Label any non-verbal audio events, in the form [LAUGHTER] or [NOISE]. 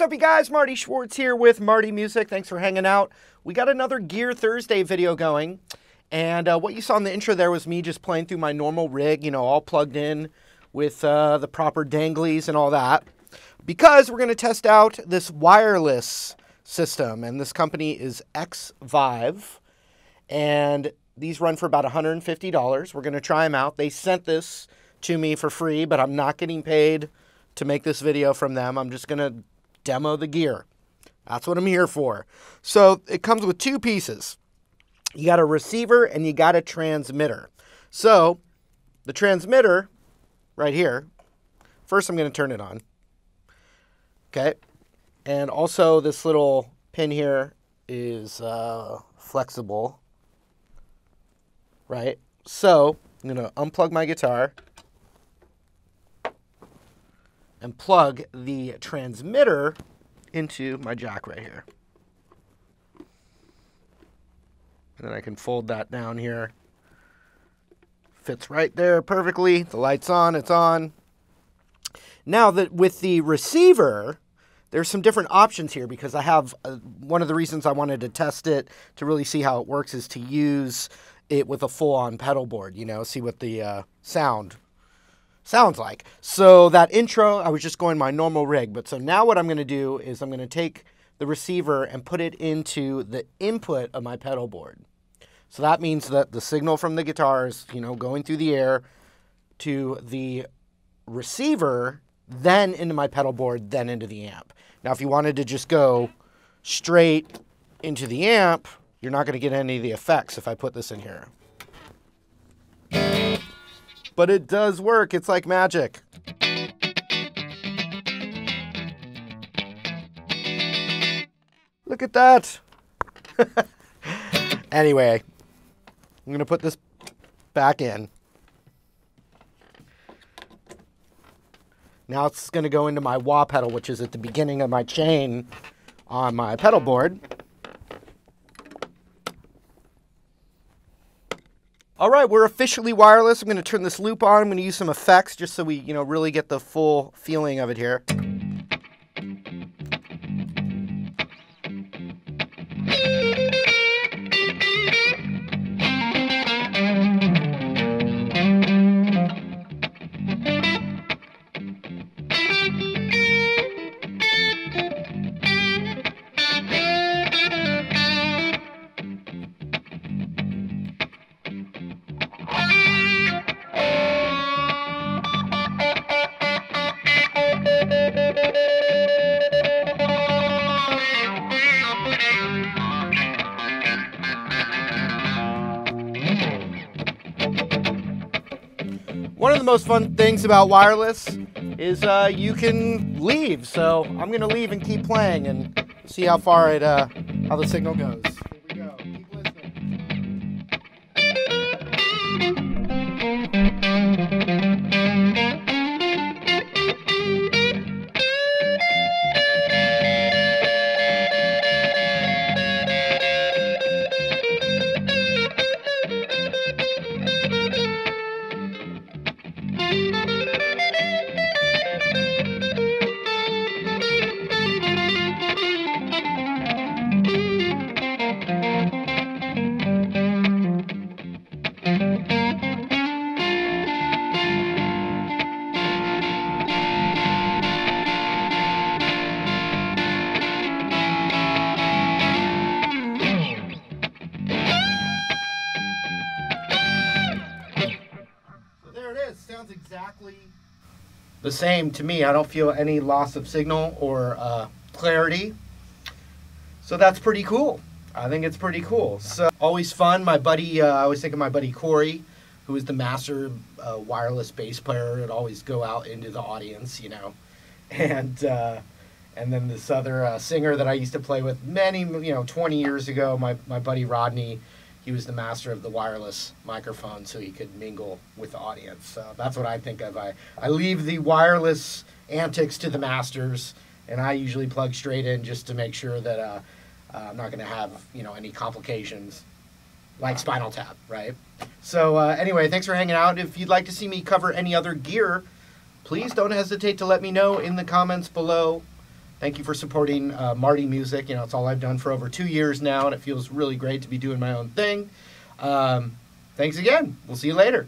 up, you guys? Marty Schwartz here with Marty Music. Thanks for hanging out. We got another Gear Thursday video going. And uh, what you saw in the intro there was me just playing through my normal rig, you know, all plugged in with uh, the proper danglies and all that. Because we're going to test out this wireless system. And this company is Xvive. And these run for about $150. We're going to try them out. They sent this to me for free, but I'm not getting paid to make this video from them. I'm just going to demo the gear. That's what I'm here for. So it comes with two pieces. You got a receiver and you got a transmitter. So the transmitter right here, first I'm going to turn it on. Okay. And also this little pin here is uh, flexible, right? So I'm going to unplug my guitar and plug the transmitter into my jack right here. And then I can fold that down here. Fits right there perfectly. The light's on, it's on. Now that with the receiver, there's some different options here because I have uh, one of the reasons I wanted to test it to really see how it works is to use it with a full-on pedal board, you know, see what the uh, sound sounds like. So that intro, I was just going my normal rig. But so now what I'm going to do is I'm going to take the receiver and put it into the input of my pedal board. So that means that the signal from the guitar is, you know, going through the air to the receiver, then into my pedal board, then into the amp. Now, if you wanted to just go straight into the amp, you're not going to get any of the effects if I put this in here but it does work. It's like magic. Look at that. [LAUGHS] anyway, I'm going to put this back in. Now it's going to go into my wah pedal, which is at the beginning of my chain on my pedal board. All right, we're officially wireless. I'm going to turn this loop on. I'm going to use some effects just so we, you know, really get the full feeling of it here. One of the most fun things about wireless is uh, you can leave. So I'm gonna leave and keep playing and see how far it, uh, how the signal goes. Exactly the same to me. I don't feel any loss of signal or uh, clarity. So that's pretty cool. I think it's pretty cool. So always fun. My buddy, uh, I always think of my buddy Corey, who is the master uh, wireless bass player. Would always go out into the audience, you know, [LAUGHS] and uh, and then this other uh, singer that I used to play with many, you know, 20 years ago. My my buddy Rodney he was the master of the wireless microphone so he could mingle with the audience. So that's what I think of. I, I leave the wireless antics to the masters, and I usually plug straight in just to make sure that uh, uh, I'm not going to have you know any complications like Spinal Tap, right? So uh, anyway, thanks for hanging out. If you'd like to see me cover any other gear, please don't hesitate to let me know in the comments below. Thank you for supporting uh, Marty Music. You know, it's all I've done for over two years now, and it feels really great to be doing my own thing. Um, thanks again. We'll see you later.